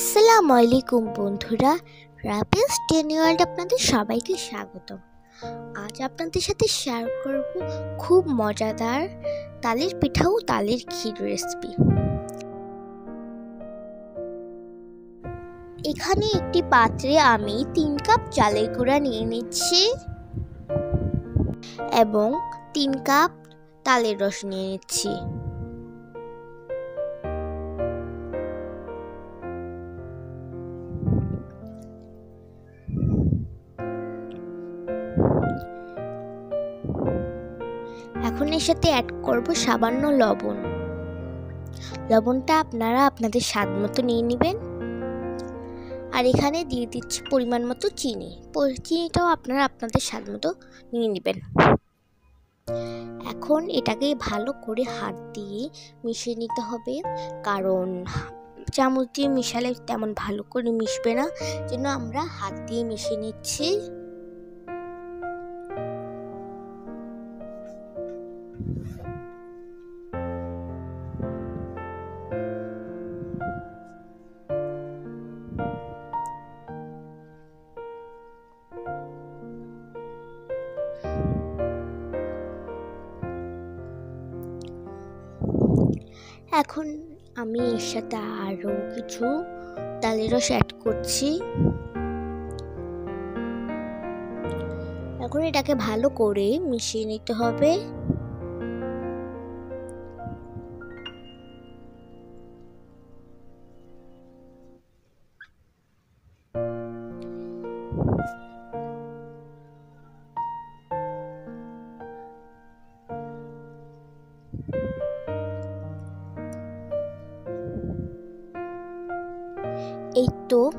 আসসালামু আলাইকুম বন্ধুরা রাপিস টেনি ওয়ার্ল্ড আপনাদের সবাইকে স্বাগতম। আজ আপনাদের সাথে শেয়ার করব খুব মজাদার তালের পিঠা ও তালের ক্ষীর রেসিপি এখানে একটি পাত্রে আমি তিন কাপ চালের গুঁড়া নিয়ে নিচ্ছি এবং তিন কাপ তালের রস নিয়ে নিচ্ছি। এর সাথে অ্যাড করব সামান্য লবণ। লবণটা আপনারা আপনাদের স্বাদ মতো নিয়ে নেবেন। আর এখানে দিয়ে দিচ্ছি পরিমাণ মতো চিনি। চিনিটাও আপনারা আপনাদের স্বাদ মতো নিয়ে নেবেন। এখন এটাকে ভালো করে হাত দিয়ে মিশিয়ে নিতে হবে। কারণ চামচ দিয়ে মিশালে তেমন ভালো করে মিশবে না। যেন আমরা হাত দিয়ে মিশিয়ে নিচ্ছি। এখন আমি এর সাথে আরও কিছু ডালের রস অ্যাড করছি। এখন এটাকে ভালো করে মিশিয়ে নিতে হবে। এই তো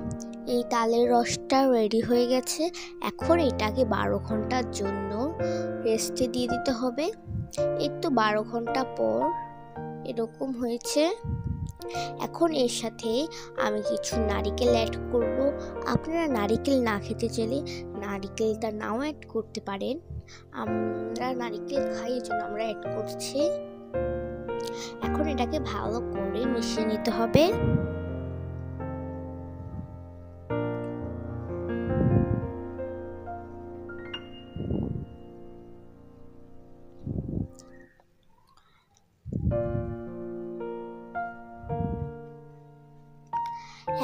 এই তালের রসটা রেডি হয়ে গেছে। এখন এটাকে বারো ঘণ্টার জন্য রেস্টে দিয়ে দিতে হবে। এই তো বারো ঘণ্টা পর এরকম হয়েছে। এখন এর সাথে আমি কিছু নারিকেল অ্যাড করব। আপনারা নারিকেল না খেতে চাইলে নারিকেলটা নাও অ্যাড করতে পারেন। আমরা নারিকেল খাই, এই জন্য আমরা অ্যাড করছি। এখন এটাকে ভালো করে মিশিয়ে নিতে হবে।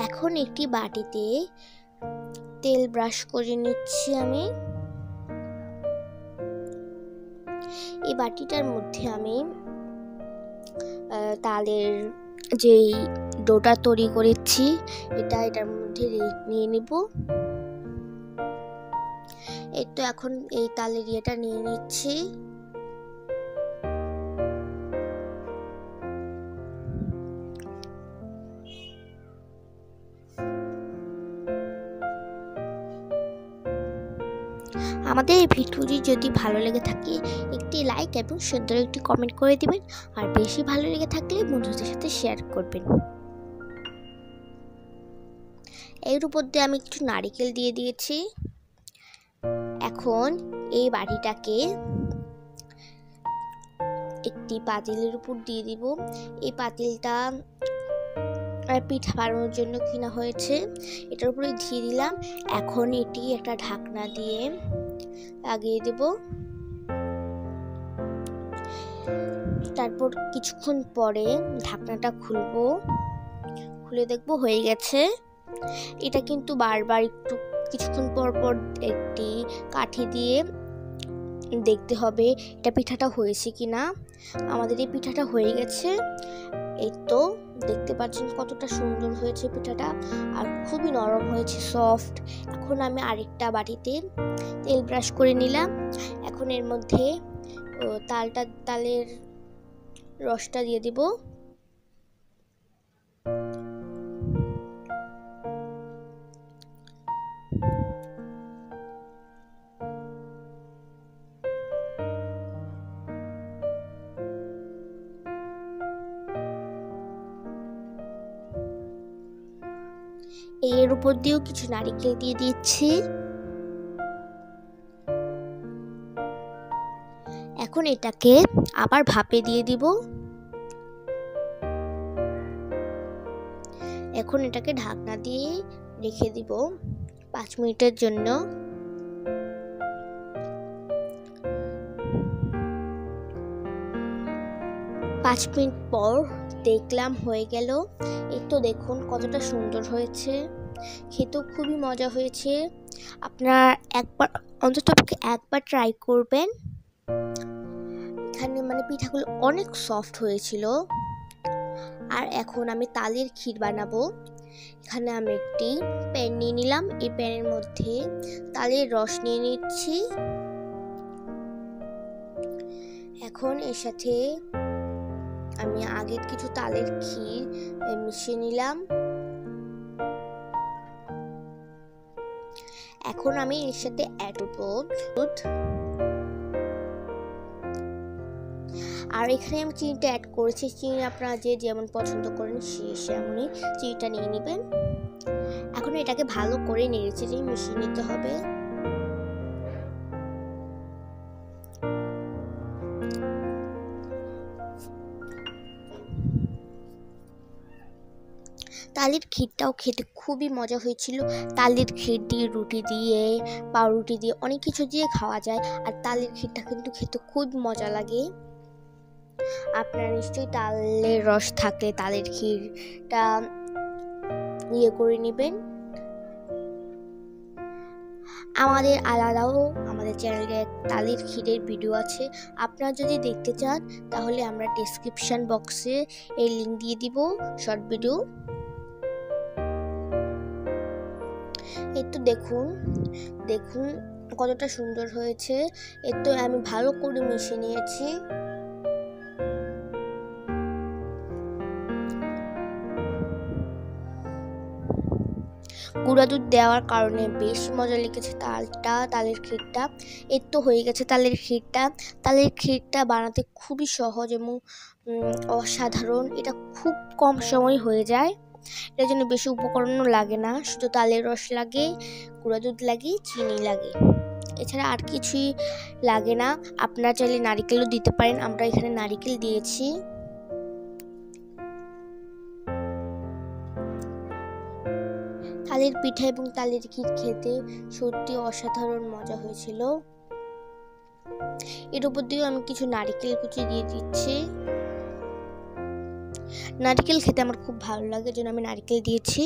এখন একটি বাটিতে তেল ব্রাশ করে নিচ্ছি আমি। এই বাটিটার মধ্যে আমি তালের যেই ডোটা তৈরি করেছি, এটা এটার মধ্যে নিয়ে নিব। এই তো এখন এই তালের ইয়েটা নিয়ে নিচ্ছি। আমাদের এই ভিডিওটি যদি ভালো লেগে থাকে, একটি লাইক এবং সুন্দর একটি কমেন্ট করে দিবেন। আর বেশি ভালো লেগে থাকলে বন্ধুদের সাথে শেয়ার করবেন। এর উপর দিয়ে আমি একটু নারিকেল দিয়ে দিয়েছি। এখন এই বাটিটাকে একটি পাতিলের উপর দিয়ে দিব। এই পাতিলটা পিঠা বানানোর জন্য কিনা হয়েছে। এটার উপরে দিয়ে দিলাম। এখন এটি একটা ঢাকনা দিয়ে লাগিয়ে দেব। তারপর কিছুক্ষণ পরে ঢাকনাটা খুলবো। খুলে দেখব হয়ে গেছে। এটা কিন্তু বারবার একটু কিছুক্ষণ পর পর একটি কাঠি দিয়ে দেখতে হবে এটা পিঠাটা হয়েছে কি না আমাদের এই পিঠাটা হয়ে গেছে। এই তো দেখতে পাচ্ছেন কতটা সুন্দর হয়েছে পিঠাটা। আর খুবই নরম হয়েছে সফট এখন আমি আরেকটা বাটিতে তেল ব্রাশ করে নিলাম। এখন এর মধ্যে তালটা, তালের রসটা দিয়ে দিব। উপর দিয়েও কিছু নারিকেল দিয়ে দিচ্ছি। এখন এটাকে আবার ভাপে দিয়ে দিব। এখন এটাকে ঢাকনা দিয়ে রেখে দিব পাঁচ মিনিটের জন্য। পাঁচ মিনিট পর দেখলাম হয়ে গেল। এই তো দেখুন কতটা সুন্দর হয়েছে। খেতেও খুবই মজা হয়েছে। আপনার একবার, অন্তত একবার ট্রাই করবেন। এখানে মানে পিঠাগুলো অনেক সফট হয়েছিল। আর এখন আমি তালের ক্ষীর বানাবো। এখানে আমি একটি প্যান নিয়ে নিলাম। এই প্যানের মধ্যে তালের রস নিয়ে নিচ্ছি। এখন এর সাথে আমি আগের কিছু তালের ক্ষীর মিশিয়ে নিলাম। এখন আমি এর সাথে অ্যাড দুধ আর এখানে আমি চিনিটা অ্যাড করেছি। চিনি আপনারা যে যেমন পছন্দ করেন সে সেমনই চিনিটা নিয়ে নেবেন। এখন এটাকে ভালো করে নেড়েছে যে মিশিয়ে নিতে হবে। তালের ক্ষীরটাও খেতে খুবই মজা হয়েছিল। তালের ক্ষীর দিয়ে রুটি দিয়ে, পাউরুটি দিয়ে অনেক কিছু দিয়ে খাওয়া যায় আর তালের ক্ষীরটা কিন্তু খেতে খুব মজা লাগে। আপনার নিশ্চয়ই তালের রস থাকলে তালের ক্ষীরটা ইয়ে করে নেবেন। আমাদের আলাদাও আমাদের চ্যানেলে তালের ক্ষীরের ভিডিও আছে। আপনারা যদি দেখতে চান তাহলে আমরা ডিসক্রিপশন বক্সে এই লিঙ্ক দিয়ে দিব শর্ট ভিডিও দেখুন দেখুন কতটা সুন্দর হয়েছে। এর তো আমি ভালো করে মিশিয়ে নিয়েছি। গুঁড়া দুধ দেওয়ার কারণে বেশ মজা লেগেছে তালটা, তালের ক্ষীরটা। এর তো হয়ে গেছে তালের ক্ষীরটা। তালের ক্ষীরটা বানাতে খুবই সহজ এবং অসাধারণ। এটা খুব কম সময় হয়ে যায়। এটার জন্য বেশি উপকরণও লাগে না, শুধু তালের রস লাগে, গুঁড়া দুধ লাগে, চিনি লাগে। এছাড়া আর কিছুই লাগে না। আপনারা চাইলে নারিকেলও দিতে পারেন, আমরা এখানে নারিকেল দিয়েছি। তালের পিঠা এবং তালের ক্ষীর খেতে সত্যি অসাধারণ মজা হয়েছিল। এর উপর দিয়েও আমি কিছু নারিকেল কুচি দিয়ে দিচ্ছি। নারকেল খেতে আমার খুব ভালো লাগে জন্য আমি নারকেল দিয়েছি।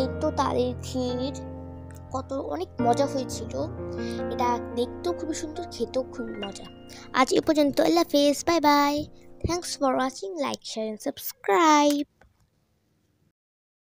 এই তো তালের ক্ষীর, কত অনেক মজা হয়েছিল। এটা দেখতেও খুবই সুন্দর, খেতেও খুবই মজা। আজ এ পর্যন্ত, আল্লাহ হাফেজ, bye bye. Thanks for watching like share and subscribe